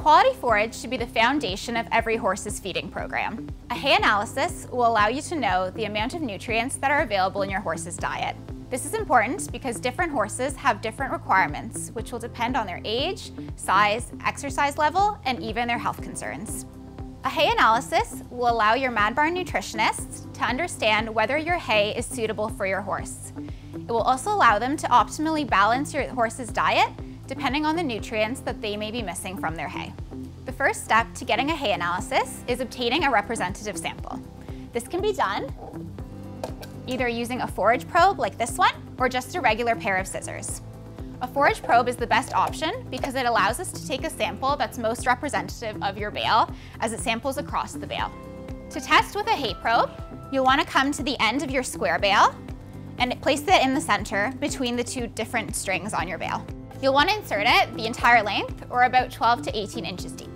Quality forage should be the foundation of every horse's feeding program. A hay analysis will allow you to know the amount of nutrients that are available in your horse's diet. This is important because different horses have different requirements, which will depend on their age, size, exercise level, and even their health concerns. A hay analysis will allow your Mad Barn nutritionist to understand whether your hay is suitable for your horse. It will also allow them to optimally balance your horse's diet depending on the nutrients that they may be missing from their hay. The first step to getting a hay analysis is obtaining a representative sample. This can be done either using a forage probe like this one or just a regular pair of scissors. A forage probe is the best option because it allows us to take a sample that's most representative of your bale as it samples across the bale. To test with a hay probe, you'll want to come to the end of your square bale and place it in the center between the two different strings on your bale. You'll want to insert it the entire length or about 12 to 18 inches deep.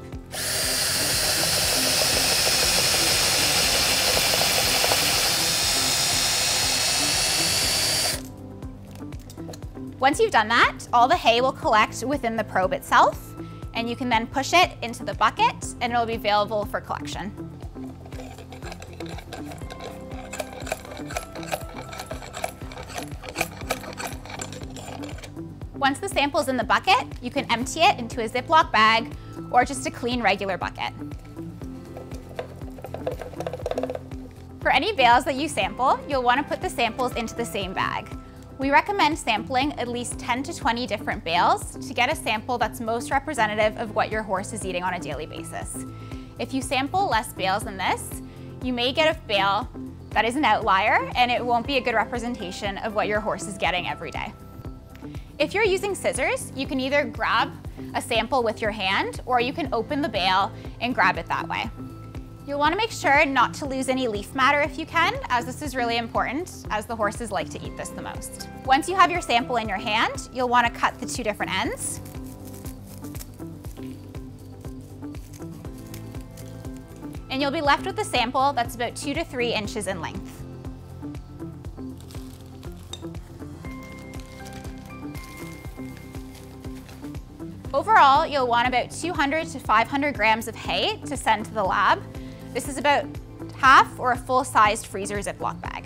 Once you've done that, all the hay will collect within the probe itself, and you can then push it into the bucket and it'll be available for collection. Once the sample is in the bucket, you can empty it into a Ziploc bag or just a clean regular bucket. For any bales that you sample, you'll want to put the samples into the same bag. We recommend sampling at least 10 to 20 different bales to get a sample that's most representative of what your horse is eating on a daily basis. If you sample less bales than this, you may get a bale that is an outlier and it won't be a good representation of what your horse is getting every day. If you're using scissors, you can either grab a sample with your hand or you can open the bale and grab it that way. You'll want to make sure not to lose any leaf matter if you can, as this is really important, as the horses like to eat this the most. Once you have your sample in your hand, you'll want to cut the two different ends. And you'll be left with a sample that's about two to three inches in length. Overall, you'll want about 200 to 500 grams of hay to send to the lab, this is about half or a full-sized freezer Ziploc bag.